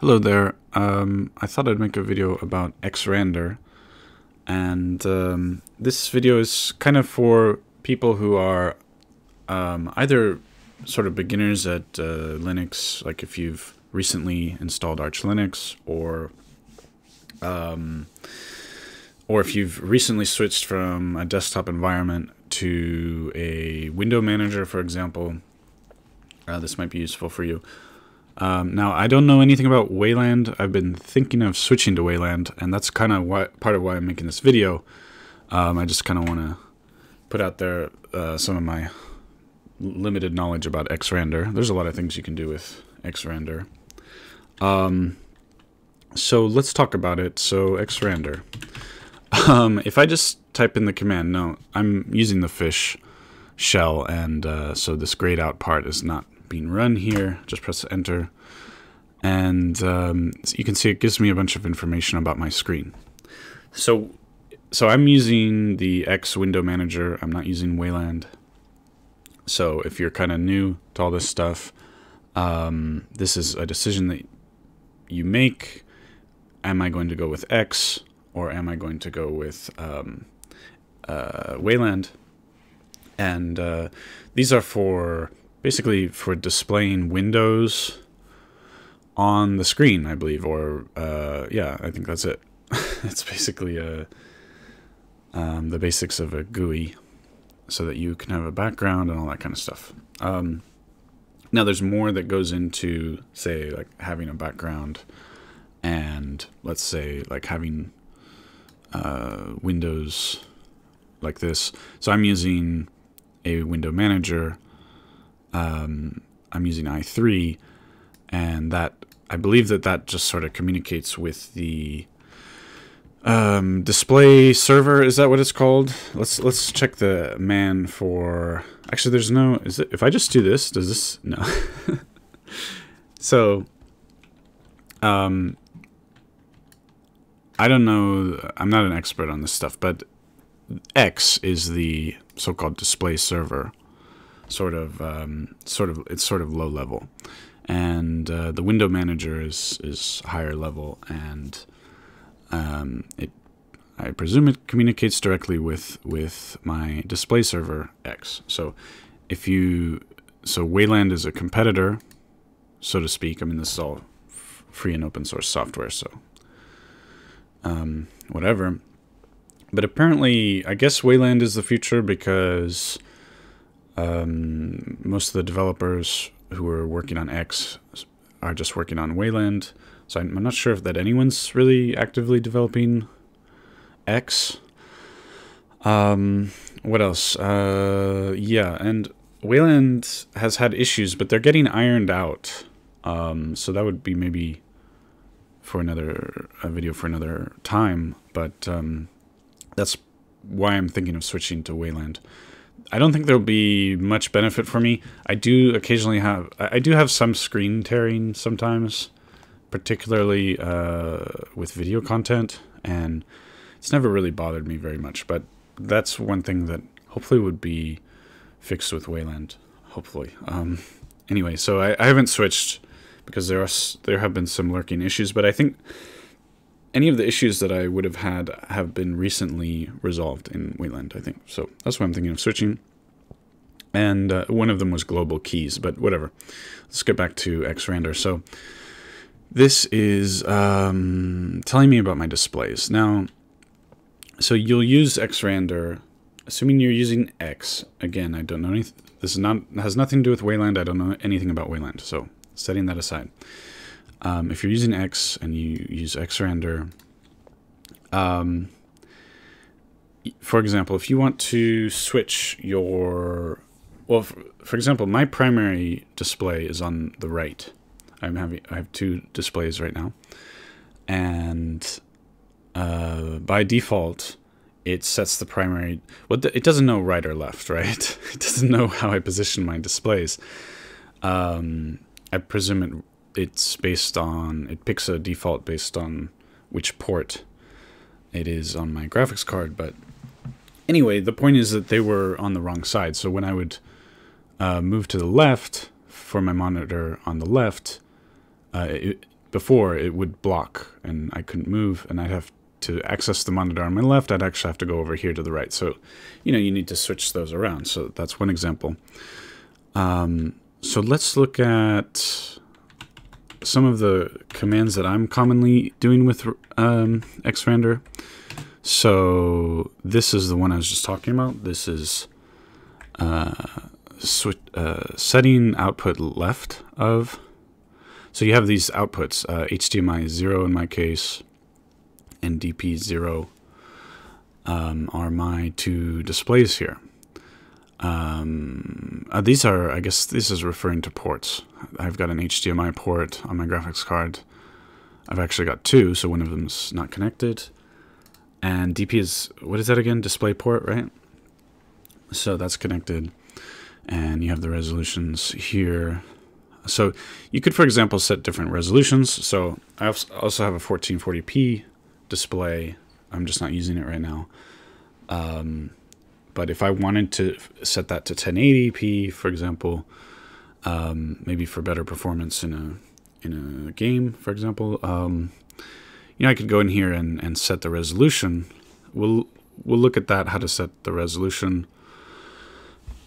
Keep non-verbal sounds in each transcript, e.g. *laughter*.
Hello there. Um, I thought I'd make a video about Xrandr, and um, this video is kind of for people who are um, either sort of beginners at uh, Linux, like if you've recently installed Arch Linux, or um, or if you've recently switched from a desktop environment to a window manager, for example. Uh, this might be useful for you. Um, now, I don't know anything about Wayland. I've been thinking of switching to Wayland, and that's kind of part of why I'm making this video. Um, I just kind of want to put out there uh, some of my limited knowledge about Xrandr. There's a lot of things you can do with Xrandr. Um, so let's talk about it. So Xrandr. Um, if I just type in the command, no, I'm using the fish shell, and uh, so this grayed out part is not being run here. Just press enter. And um, you can see it gives me a bunch of information about my screen. So, so I'm using the X window manager. I'm not using Wayland. So if you're kind of new to all this stuff, um, this is a decision that you make. Am I going to go with X or am I going to go with um, uh, Wayland? And uh, these are for basically for displaying windows on the screen, I believe, or uh, yeah, I think that's it. *laughs* it's basically a, um, the basics of a GUI, so that you can have a background and all that kind of stuff. Um, now, there's more that goes into, say, like having a background, and let's say like having uh, windows like this. So I'm using a window manager um, I'm using i3, and that I believe that that just sort of communicates with the um, display server. Is that what it's called? Let's let's check the man for. Actually, there's no. Is it if I just do this? Does this no? *laughs* so, um, I don't know. I'm not an expert on this stuff, but X is the so-called display server sort of um, sort of it's sort of low level, and uh, the window manager is is higher level, and um, it I presume it communicates directly with with my display server X. So if you so Wayland is a competitor, so to speak. I mean this is all free and open source software, so um, whatever. But apparently, I guess Wayland is the future because um, most of the developers who are working on X are just working on Wayland. So I'm not sure if that anyone's really actively developing X. Um, what else? Uh, yeah, and Wayland has had issues, but they're getting ironed out. Um, so that would be maybe for another video for another time. But um, that's why I'm thinking of switching to Wayland. I don't think there'll be much benefit for me. I do occasionally have I do have some screen tearing sometimes, particularly uh, with video content, and it's never really bothered me very much. But that's one thing that hopefully would be fixed with Wayland. Hopefully. Um, anyway, so I, I haven't switched because there are there have been some lurking issues, but I think any of the issues that I would have had have been recently resolved in Wayland, I think. So that's why I'm thinking of switching. And uh, one of them was global keys, but whatever. Let's get back to Xrandr. So this is um, telling me about my displays. Now, so you'll use Xrandr, assuming you're using X. Again, I don't know anything. This is not has nothing to do with Wayland. I don't know anything about Wayland. So setting that aside. Um, if you're using X and you use Xrandr, um, for example, if you want to switch your, well, for, for example, my primary display is on the right. I'm having, I have two displays right now, and uh, by default, it sets the primary. Well, it doesn't know right or left, *laughs* right? It doesn't know how I position my displays. Um, I presume it it's based on it picks a default based on which port it is on my graphics card but anyway the point is that they were on the wrong side so when I would uh, move to the left for my monitor on the left uh, it, before it would block and I couldn't move and I'd have to access the monitor on my left, I'd actually have to go over here to the right. So, you know, you need to switch those around. So that's one example. Um, so let's look at some of the commands that I'm commonly doing with um, xrandr. So this is the one I was just talking about. This is uh, uh, setting output left of. So you have these outputs, uh, HDMI 0 in my case, and DP0 um, are my two displays here. Um, uh, these are, I guess this is referring to ports. I've got an HDMI port on my graphics card. I've actually got two, so one of them's not connected. And DP is, what is that again? Display port, right? So that's connected. And you have the resolutions here. So you could, for example, set different resolutions. So I also have a 1440p display. I'm just not using it right now. Um, but if I wanted to set that to 1080p, for example, um, maybe for better performance in a in a game, for example, um, you know, I could go in here and, and set the resolution. We'll we'll look at that, how to set the resolution.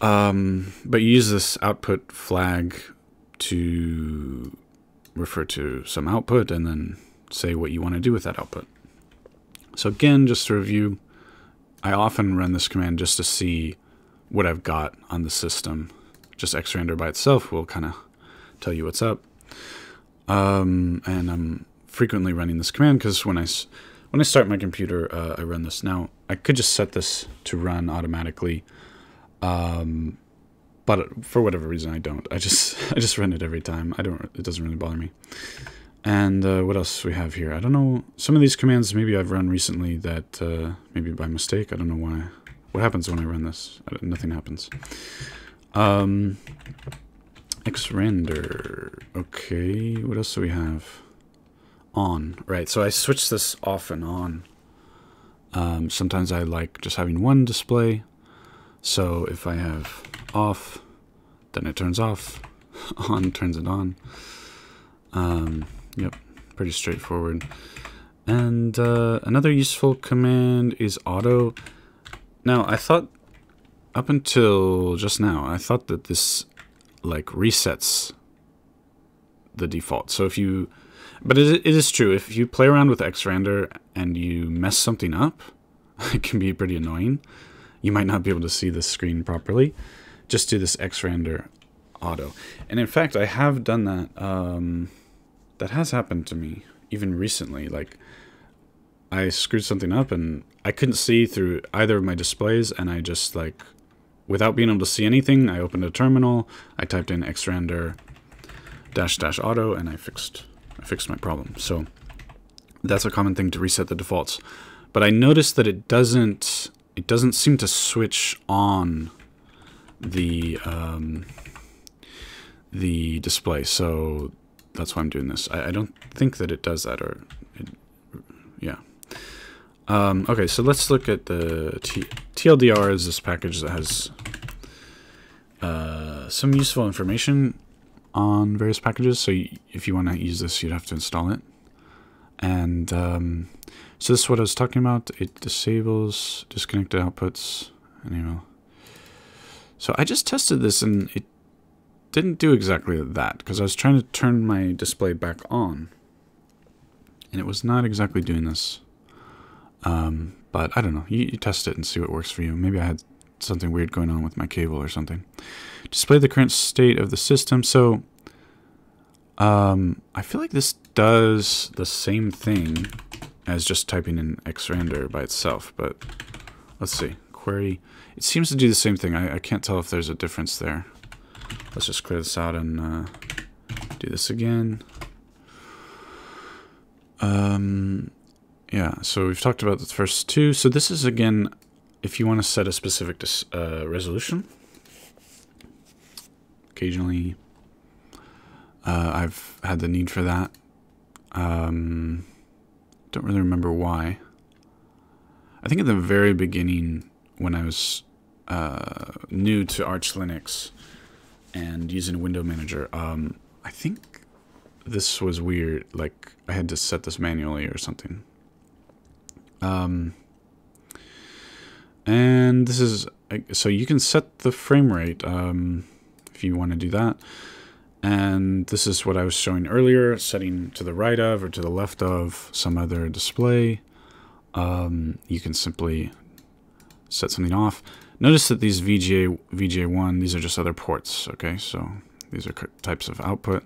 Um, but you use this output flag to refer to some output and then say what you want to do with that output. So again, just to review, I often run this command just to see what I've got on the system. Just xrandr by itself will kind of tell you what's up. Um, and I'm frequently running this command because when I, when I start my computer, uh, I run this. Now, I could just set this to run automatically, um, but for whatever reason, I don't. I just *laughs* I just run it every time. I don't. It doesn't really bother me. And uh, what else we have here? I don't know. Some of these commands maybe I've run recently that uh, maybe by mistake. I don't know why. What happens when I run this? Nothing happens. Um, xrandr. Okay, what else do we have? On. Right, so I switch this off and on. Um, sometimes I like just having one display. So if I have off, then it turns off. *laughs* on turns it on. Um, Yep, pretty straightforward. And uh, another useful command is auto. Now, I thought, up until just now, I thought that this, like, resets the default. So if you, but it, it is true, if you play around with xrandr and you mess something up, *laughs* it can be pretty annoying. You might not be able to see the screen properly. Just do this xrandr auto. And in fact, I have done that. Um, that has happened to me even recently. Like I screwed something up and I couldn't see through either of my displays and I just like without being able to see anything, I opened a terminal, I typed in xrandr dash dash auto and I fixed I fixed my problem. So that's a common thing to reset the defaults. But I noticed that it doesn't it doesn't seem to switch on the um, the display. So that's why I'm doing this. I, I don't think that it does that, or it, yeah. Um, okay, so let's look at the T TLDR is this package that has uh, some useful information on various packages. So if you want to use this, you'd have to install it. And um, so this is what I was talking about. It disables disconnected outputs. Know, so I just tested this and it didn't do exactly that because I was trying to turn my display back on and it was not exactly doing this. Um, but I don't know. You, you, test it and see what works for you. Maybe I had something weird going on with my cable or something. Display the current state of the system. So um, I feel like this does the same thing as just typing in xrandr by itself. But let's see. Query. It seems to do the same thing. I, I can't tell if there's a difference there. Let's just clear this out and uh, do this again. Um, yeah, so we've talked about the first two. So this is, again, if you want to set a specific uh, resolution. Occasionally, uh, I've had the need for that. Um, don't really remember why. I think at the very beginning, when I was uh, new to Arch Linux, and using a window manager. Um, I think this was weird. Like I had to set this manually or something. Um, and this is so you can set the frame rate um, if you want to do that. And this is what I was showing earlier, setting to the right of or to the left of some other display. Um, you can simply set something off. Notice that these VGA, VGA1, these are just other ports, okay? So these are types of output.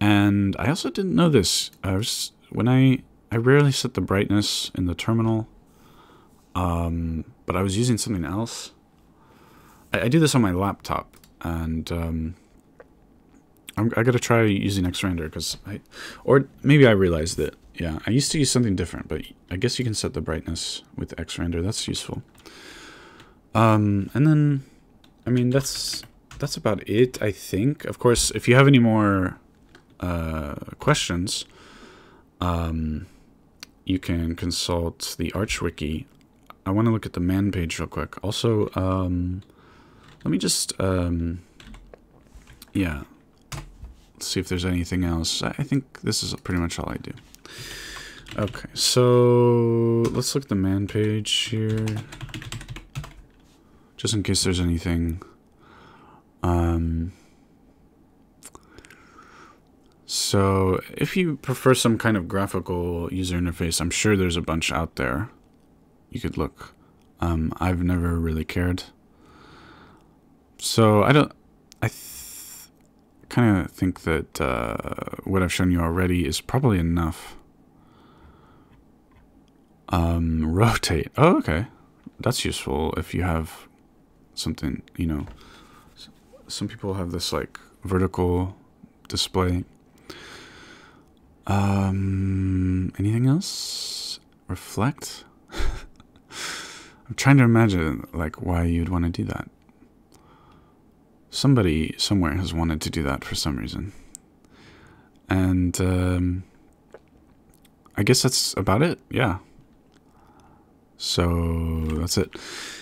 And I also didn't know this. I was, when I, I rarely set the brightness in the terminal, um, but I was using something else. I, I do this on my laptop, and um, I'm, I got to try using Xrandr because I, or maybe I realized that. Yeah, I used to use something different, but I guess you can set the brightness with Xrandr. That's useful. Um, and then, I mean, that's that's about it. I think. Of course, if you have any more uh, questions, um, you can consult the ArchWiki. I want to look at the man page real quick. Also, um, let me just, um, yeah, Let's see if there's anything else. I think this is pretty much all I do. Okay, so let's look at the man page here. Just in case there's anything. Um, so if you prefer some kind of graphical user interface, I'm sure there's a bunch out there. You could look. Um, I've never really cared. So I don't, I kind of think that uh, what I've shown you already is probably enough. Um, *laughs* rotate. Oh, okay. That's useful if you have something, you know. Some people have this like vertical display. Um, anything else? Reflect? *laughs* I'm trying to imagine like why you'd want to do that. Somebody somewhere has wanted to do that for some reason. And um, I guess that's about it. Yeah. So that's it.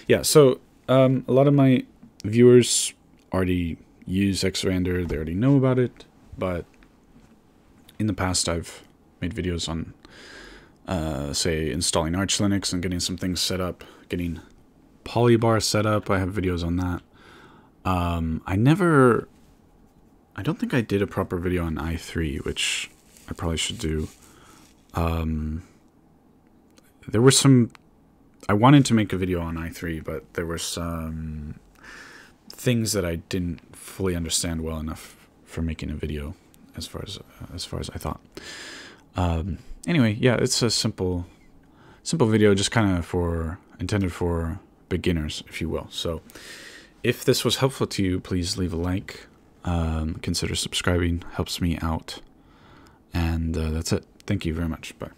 Yeah, so um, a lot of my viewers already use Xrandr. They already know about it. But in the past, I've made videos on, uh, say, installing Arch Linux and getting some things set up, getting Polybar set up. I have videos on that. Um, I never, I don't think I did a proper video on i3, which I probably should do. Um, there were some, I wanted to make a video on i3, but there were some things that I didn't fully understand well enough for making a video as far as, as far as I thought. Um, anyway, yeah, it's a simple, simple video, just kind of for, intended for beginners, if you will. So, if this was helpful to you, please leave a like. Um, consider subscribing, helps me out. And uh, that's it. Thank you very much. Bye.